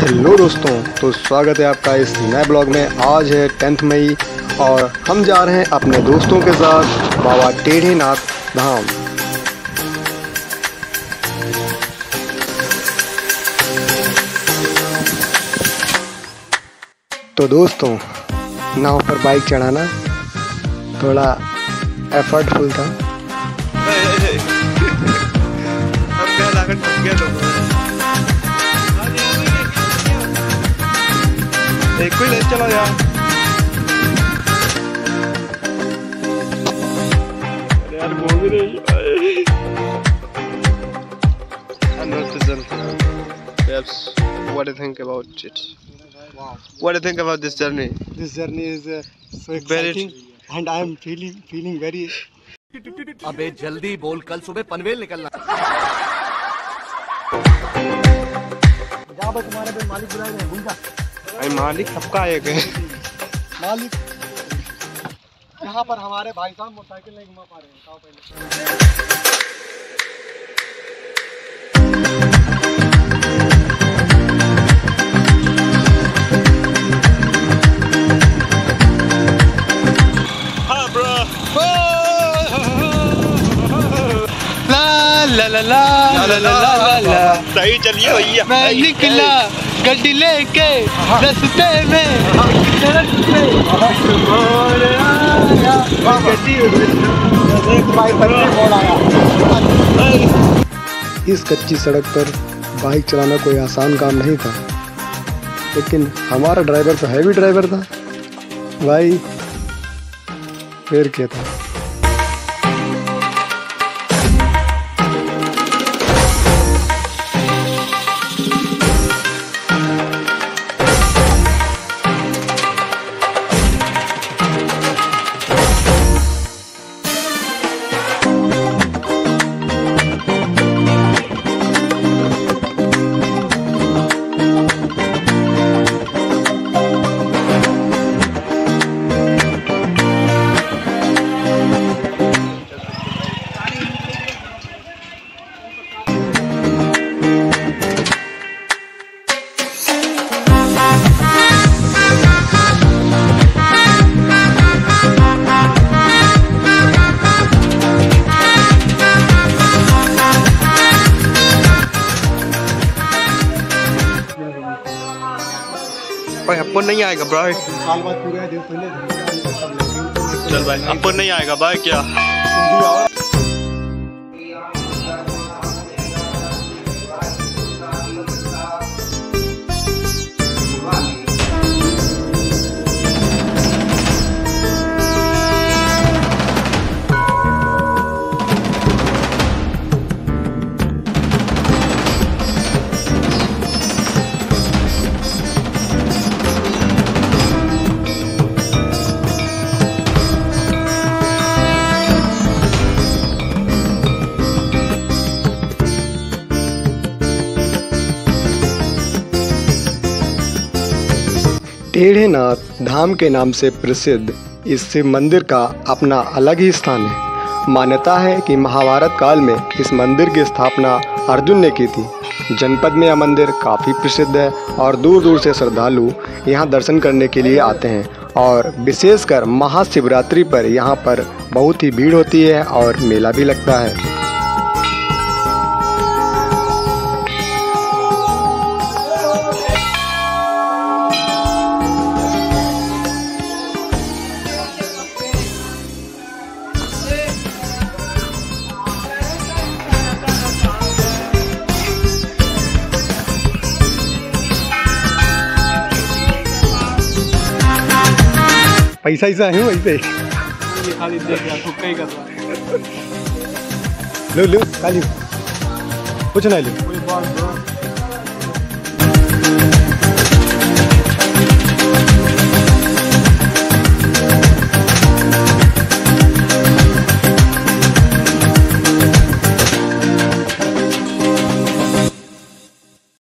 Hello दोस्तों तो स्वागत है आपका इस नए ब्लॉग में। आज है टेंथ मई और हम जा रहे हैं अपने दोस्तों के साथ बाबा टेढ़े नाथ धाम। तो दोस्तों, नाव पर बाइक चढ़ाना थोड़ा एफर्टफुल था। कोई ले चलो यार Perhaps what do you think about it? Wow. What do you think about this journey? This journey is uh, so Very exciting and I am feeling feeling very अबे जल्दी बोल कल सुबह पनवेल निकलना जहाँ पर तुम्हारे पे मालिक बुलाए गए जा भाई मालिक सबका एक है। मालिक। यहाँ पर हमारे भाई साहब मोटरसाइकिल नहीं घुमा पा रहे हैं। पहले। ला ला ला सही चलिए भैया। मैं निकला गड्डी लेके रस्ते में। इस कच्ची सड़क पर बाइक चलाना कोई आसान काम नहीं था। लेकिन हमारा ड्राइवर तो हैवी ड्राइवर था। भाई फिर क्या था? अपन नहीं आएगा भाई। चल भाई अपन नहीं आएगा भाई क्या? टेढ़े नाथ धाम के नाम से प्रसिद्ध इस शिव मंदिर का अपना अलग ही स्थान है। मान्यता है कि महाभारत काल में इस मंदिर की स्थापना अर्जुन ने की थी। जनपद में यह मंदिर काफ़ी प्रसिद्ध है और दूर दूर से श्रद्धालु यहाँ दर्शन करने के लिए आते हैं और विशेषकर महाशिवरात्रि पर यहाँ पर बहुत ही भीड़ होती है और मेला भी लगता है। पैसा ऐसा है वैसे लो लो काली। कुछ नहीं लो।